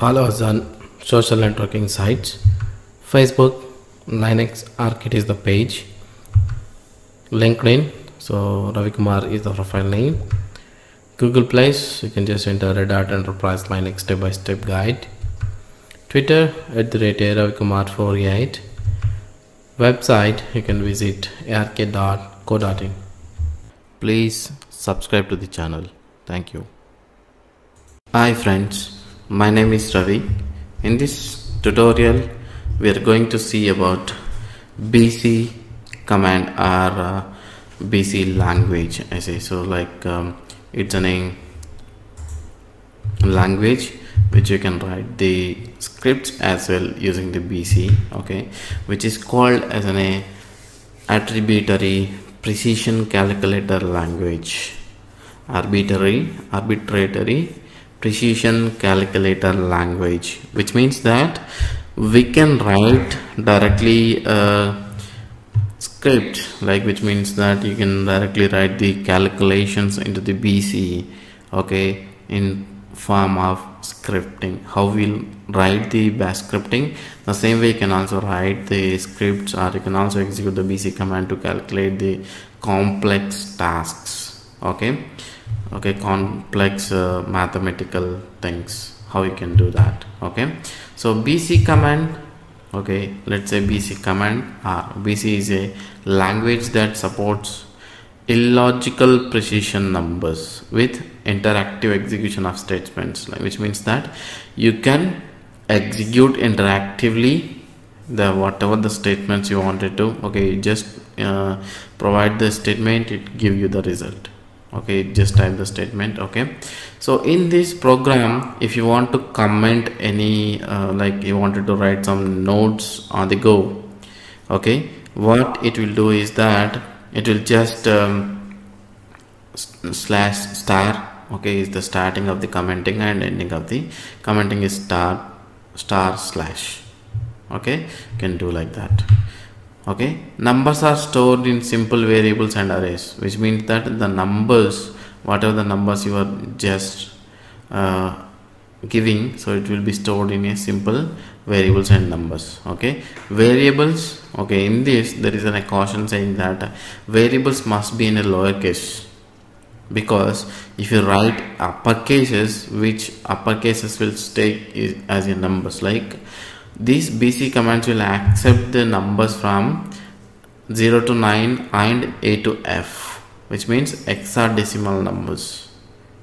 Follow us on social networking sites. Facebook, Linux Arcade is the page. LinkedIn, so Ravi Kumar is the profile name. Google Plus, you can just enter Red Hat Enterprise Linux step by step guide. Twitter at the rate Ravi Kumar 48. Website, you can visit ark.co.in. Please subscribe to the channel. Thank you. Hi friends, my name is Ravi. In this tutorial, we are going to see about BC command or uh, BC language. I say so like um, it's a language which you can write the scripts as well using the BC. Okay, which is called as an a attributary precision calculator language arbitrary arbitrary precision calculator language which means that we can write directly a script like which means that you can directly write the calculations into the bc okay in form of scripting. How we'll write the bash scripting? The same way you can also write the scripts or you can also execute the bc command to calculate the complex tasks okay okay complex uh, mathematical things how you can do that okay? So bc command okay let's say bc command or bc is a language that supports illogical precision numbers with interactive execution of statements which means that you can execute interactively the whatever the statements you wanted to okay? Just uh, provide the statement it give you the result okay just type the statement okay? So in this program if you want to comment any uh, like you wanted to write some notes on the go okay? What it will do is that it will just um, slash star okay is the starting of the commenting and ending of the commenting is star star slash okay? You can do like that okay? Numbers are stored in simple variables and arrays which means that the numbers whatever the numbers you are just uh, giving so it will be stored in a simple variables and numbers. Okay? Variables okay in this there is a caution saying that variables must be in a lower case. Because if you write upper cases which upper cases will stay as your numbers like these bc commands will accept the numbers from 0 to 9 and a to f which means hexadecimal numbers.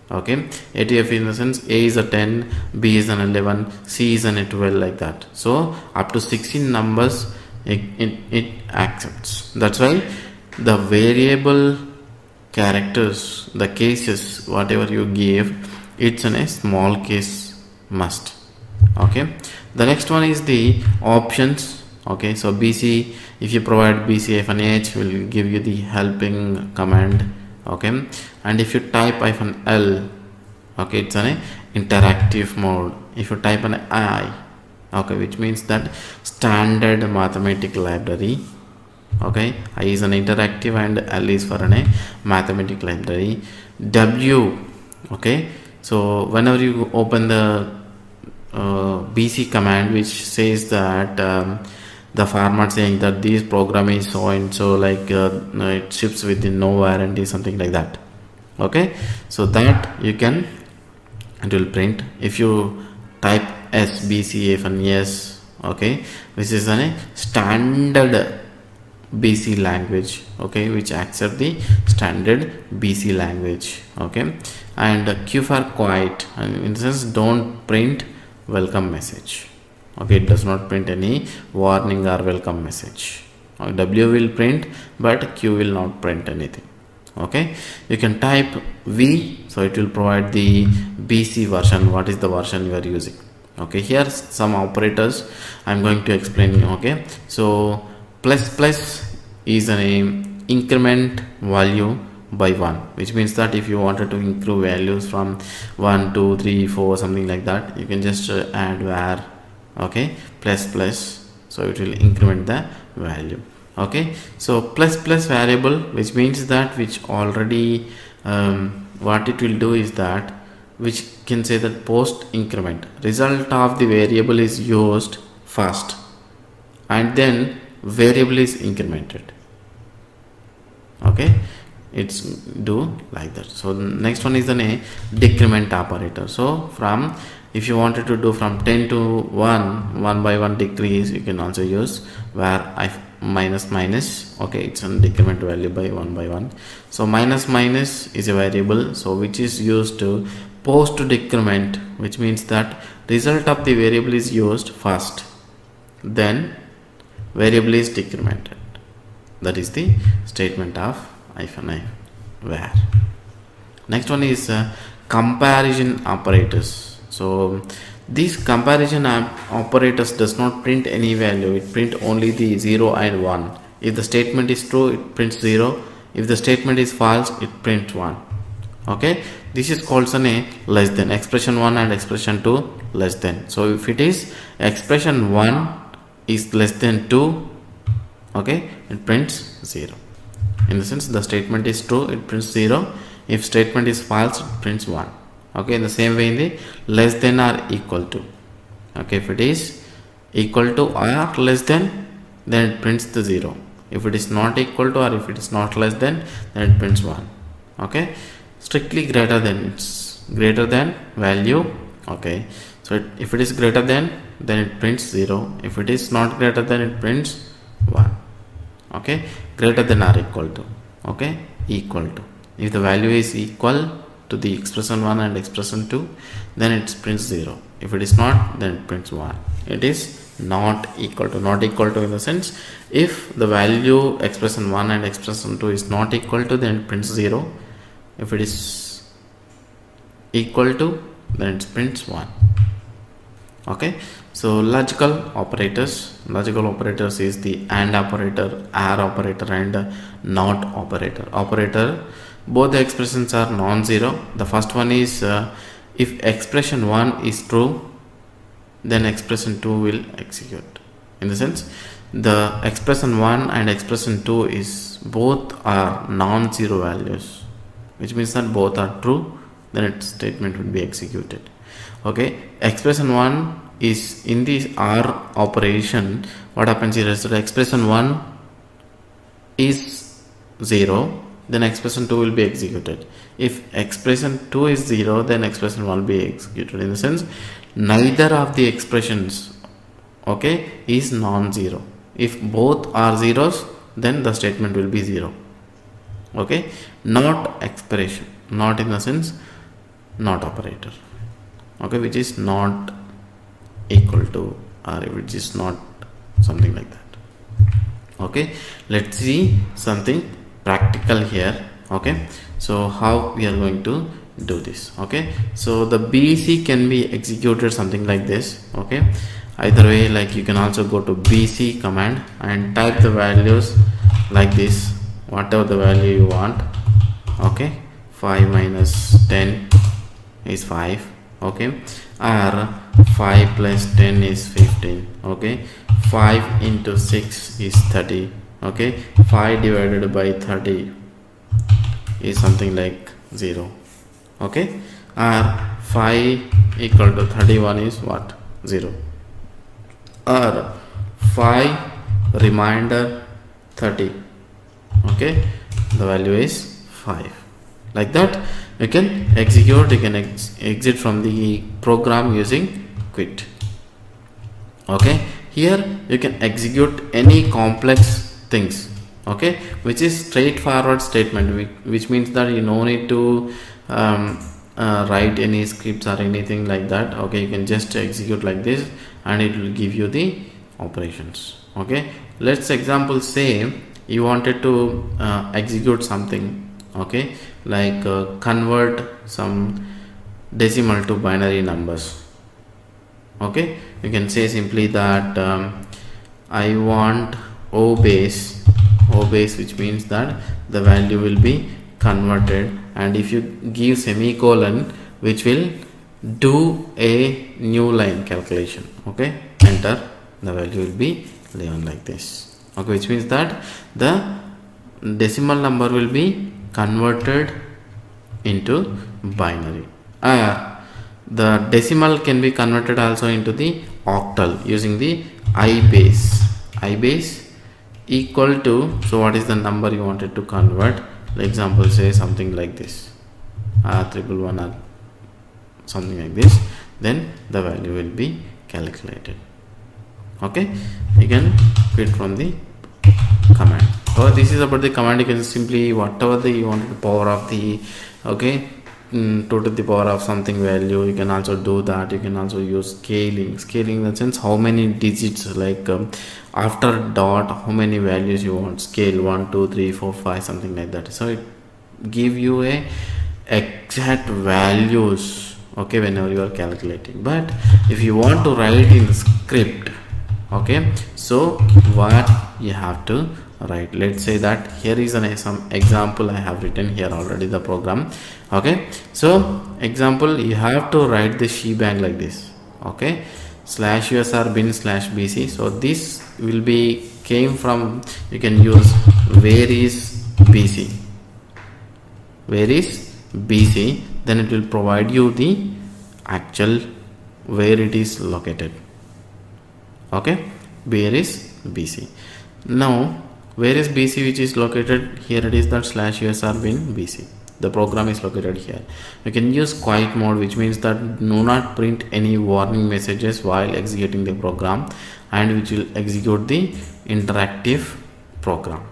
Okay? A to f in the sense a is a 10 b is an 11 c is an 12 like that. So up to 16 numbers it, it, it accepts. That's why the variable characters the cases whatever you give it's in a small case must. Okay the next one is the options. Okay so bc if you provide bc h will give you the helping command. Okay and if you type hyphen l okay it's an interactive mode. If you type an i okay which means that standard mathematical library okay i is an interactive and l is for an eh, a mathematical library. W okay so whenever you open the bc command which says that um, the format saying that this program is so and so like uh, it ships within no warranty something like that. Okay? So that you can it will print. If you type sbcf and yes okay this is a standard bc language okay which accept the standard bc language okay? And q for quiet. And in sense don't print welcome message. Okay it does not print any warning or welcome message. W will print but q will not print anything. Okay you can type v so it will provide the bc version. What is the version you are using? Okay here some operators i'm going to explain you okay? So plus plus is an increment value by 1 which means that if you wanted to include values from 1 2 3 4 something like that you can just uh, add var okay plus plus. So it will increment the value okay. So plus plus variable which means that which already um, what it will do is that which can say that post increment. Result of the variable is used first and then variable is incremented okay it's do like that. So next one is the decrement operator. So from if you wanted to do from 10 to 1 1 by 1 decrease you can also use where i minus minus okay it's a decrement value by 1 by 1 so minus minus is a variable so which is used to post decrement which means that result of the variable is used first then variable is decremented. That is the statement of hyphen i where? Next one is uh, comparison operators. So this comparison operators does not print any value. It print only the 0 and 1 if the statement is true it prints 0 if the statement is false it prints 1 okay? This is called a less than. Expression 1 and expression 2 less than. So if it is expression 1 is less than 2 okay it prints 0 in the sense the statement is true it prints 0 if statement is false it prints 1 okay in the same way in the less than or equal to. Okay if it is equal to or less than then it prints the 0 if it is not equal to or if it is not less than then it prints 1 okay? Strictly greater than it's greater than value. Okay? So it, if it is greater than then it prints 0 if it is not greater than it prints 1 okay? Greater than or equal to. Okay? Equal to. If the value is equal to the expression 1 and expression 2 then it prints 0 if it is not then it prints 1 it is not equal to. Not equal to in the sense if the value expression 1 and expression 2 is not equal to then it prints 0 if it is equal to then it prints 1 okay? So logical operators. Logical operators is the and operator or operator and not operator. Operator both the expressions are non-zero. The first one is uh, if expression 1 is true then expression 2 will execute. In the sense the expression 1 and expression 2 is both are non-zero values which means that both are true then its statement will be executed okay? Expression 1 is in this r operation what happens here is that expression 1 is 0 then expression 2 will be executed. If expression 2 is 0 then expression 1 will be executed. In the sense neither of the expressions okay is non-zero. If both are zeros then the statement will be 0 okay? Not expression not in the sense not operator okay which is not equal to or which is not something like that. Okay let's see something practical here. Okay so how we are going to do this. Okay so the bc can be executed something like this. Okay either way like you can also go to bc command and type the values like this whatever the value you want. Okay 5 minus 10 is 5 okay. Or 5 plus 10 is 15 okay. 5 into 6 is 30 okay. 5 divided by 30 is something like 0 okay. Or 5 equal to 31 is what? 0 or 5 remainder 30 okay. The value is 5 like that you can execute you can ex exit from the program using quit. Okay? Here you can execute any complex things. Okay? Which is straightforward statement which means that you no need to um, uh, write any scripts or anything like that. Okay? You can just execute like this and it will give you the operations. Okay? Let's example say you wanted to uh, execute something okay? Like uh, convert some decimal to binary numbers. Okay? You can say simply that um, I want O base O base which means that the value will be converted. And if you give semicolon which will do a new line calculation. Okay? Enter. The value will be 11 like this. Okay? Which means that the decimal number will be converted into binary. Uh, the decimal can be converted also into the octal using the i base. I base equal to so what is the number you wanted to convert? The example say something like this. R triple one r something like this. Then the value will be calculated. Okay? You can quit from the command so this is about the command. You can simply whatever the you want to power of the okay? Mm, to the power of something value. You can also do that. You can also use scaling. Scaling in the sense how many digits like um, after dot how many values you want? Scale one two three four five something like that. So it give you a exact values okay whenever you are calculating. But if you want to write in the script okay? So what you have to write let's say that here is an some example i have written here already the program. Okay so example you have to write the shebang like this. Okay slash usr bin slash bc so this will be came from you can use where is bc where is bc then it will provide you the actual where it is located. Okay where is bc now where is bc which is located? Here it is that slash usr bin bc the program is located here. You can use quiet mode which means that do not print any warning messages while executing the program and which will execute the interactive program.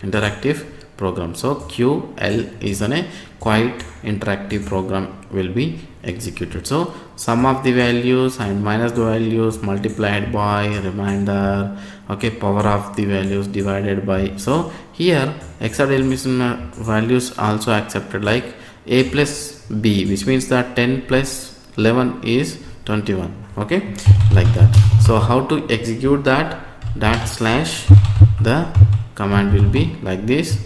Interactive program. So ql is an a quite interactive program will be executed. So sum of the values and minus the values multiplied by remainder okay power of the values divided by. So here hexadecimal values also accepted like a plus b which means that 10 plus 11 is 21 okay like that. So how to execute that? That slash the command will be like this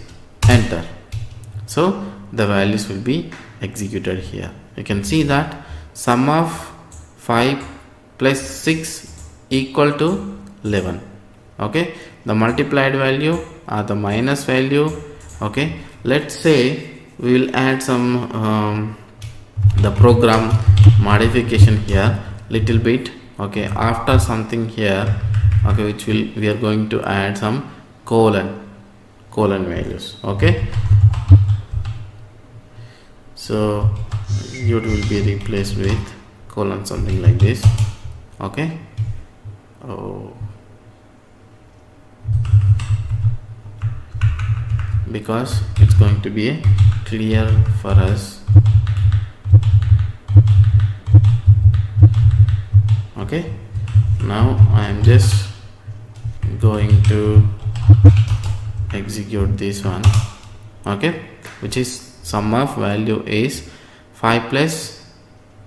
enter. So the values will be executed here. You can see that sum of 5 plus 6 equal to 11 okay? The multiplied value or the minus value okay? Let's say we will add some um, the program modification here little bit okay? After something here okay which will we are going to add some colon colon values okay? So it will be replaced with colon something like this okay? Oh. Because it's going to be clear for us. Okay? Now I am just going to execute this one. Okay? Which is sum of value is 5 plus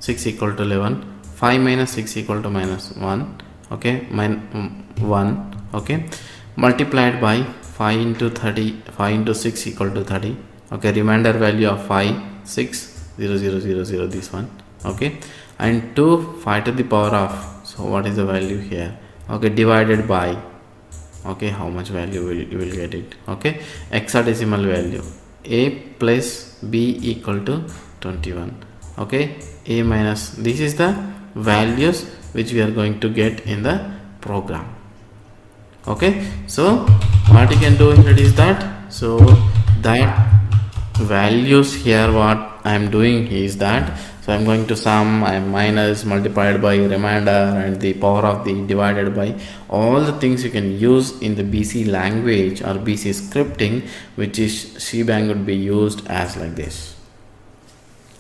6 equal to 11 5 minus 6 equal to minus 1 okay? Min um, 1 okay? Multiplied by 5 into 30 5 into 6 equal to 30 okay? Remainder value of 5 6 0 0 0 0 this one. Okay? And 2 5 to the power of so what is the value here? Okay? Divided by okay how much value will you will get it? Okay hexadecimal value. A plus b equal to 21 okay a minus this is the values which we are going to get in the program. Okay so what you can do here is that so that values here what i am doing is that so i'm going to sum i am minus multiplied by remainder and the power of the divided by all the things you can use in the bc language or bc scripting which is shebang would be used as like this.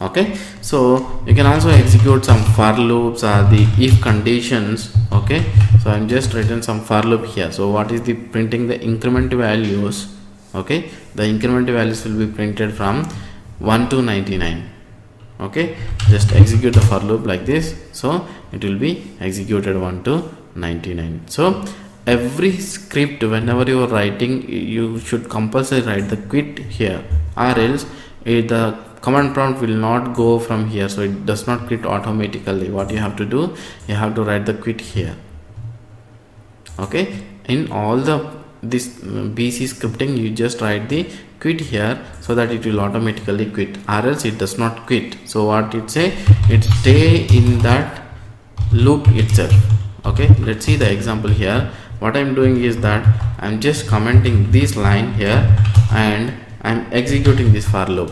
Okay? So you can also execute some for loops or the if conditions okay? So i'm just written some for loop here. So what is the printing the increment values okay? The increment values will be printed from 1 to 99 okay? Just execute the for loop like this. So it will be executed 1 to 99 so every script whenever you are writing you should compulsory write the quit here. Or else it, the command prompt will not go from here. So it does not quit automatically. What you have to do you have to write the quit here. Okay? In all the this uh, bc scripting you just write the quit here so that it will automatically quit or else it does not quit. So what it say? It stay in that loop itself. Okay let's see the example here. What i'm doing is that i'm just commenting this line here and i'm executing this for loop.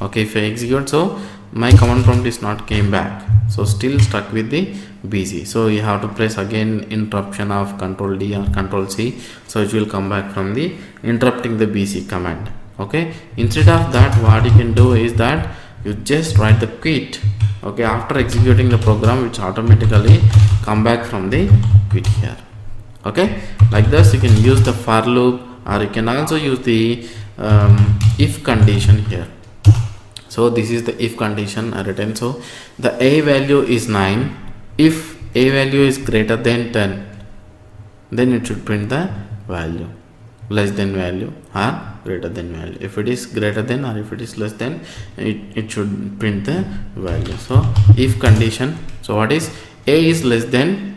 Okay if i execute so my command prompt is not came back. So still stuck with the bc so you have to press again interruption of control d or control c. So it will come back from the interrupting the bc command. Okay? Instead of that what you can do is that you just write the quit. Okay? After executing the program which automatically come back from the quit here. Okay? Like this you can use the for loop or you can also use the um, if condition here so this is the if condition written. So the a value is 9 if a value is greater than 10 then it should print the value. Less than value or greater than value. If it is greater than or if it is less than it, it should print the value. So if condition. So what is a is less than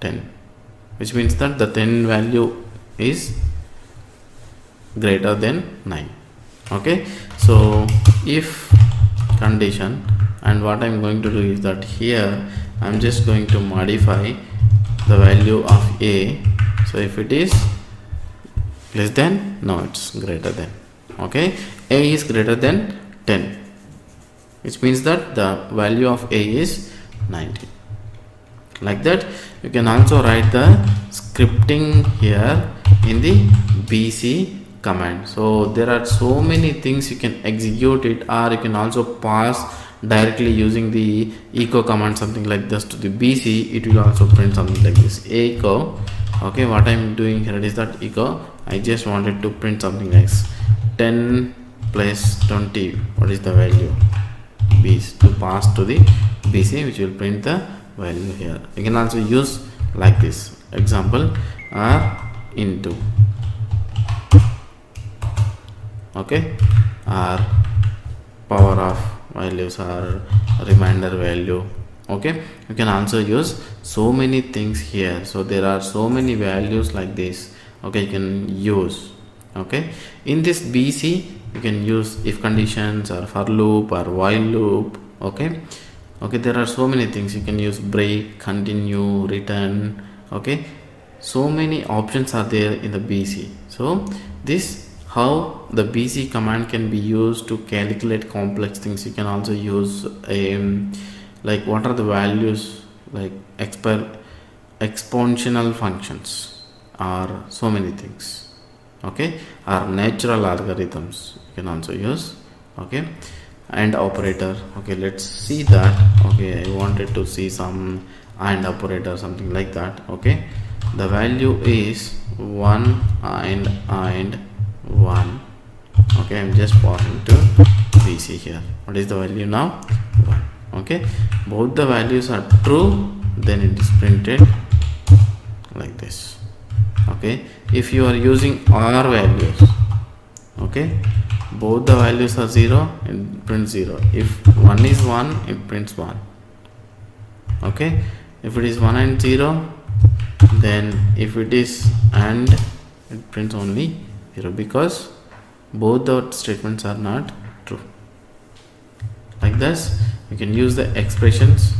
10 which means that the 10 value is greater than 9 okay? So if condition and what I'm going to do is that here I'm just going to modify the value of a. So if it is less than no it's greater than. Okay? A is greater than 10 which means that the value of a is 19 like that you can also write the scripting here in the bc command. So there are so many things you can execute it or you can also pass directly using the echo command something like this to the bc it will also print something like this echo. Okay what i'm doing here is that echo. I just wanted to print something like 10 plus 20 what is the value? B to pass to the bc which will print the value here. You can also use like this. Example r into okay. Or power of values or reminder value. Okay. You can also use so many things here. So there are so many values like this. Okay. You can use. Okay. In this bc you can use if conditions or for loop or while loop. Okay. Okay. There are so many things. You can use break continue return. Okay. So many options are there in the bc so this how the bc command can be used to calculate complex things. You can also use um, like what are the values like exp exponential functions or so many things okay? Or natural logarithms you can also use okay? And operator okay let's see that okay? I wanted to see some and operator something like that okay? The value is 1 and and 1 okay i'm just passing to bc here. What is the value now? 1 okay. Both the values are true then it is printed like this. Okay. If you are using r values okay both the values are 0 it prints 0 if one is 1 it prints 1 okay. If it is 1 and 0 then if it is and it prints only because both the statements are not true. Like this you can use the expressions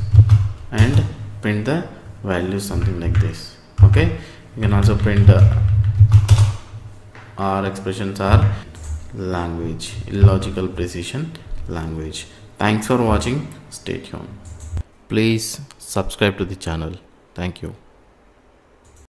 and print the values something like this. Okay? You can also print our expressions are language illogical precision language. Thanks for watching. Stay tuned. Please subscribe to the channel. Thank you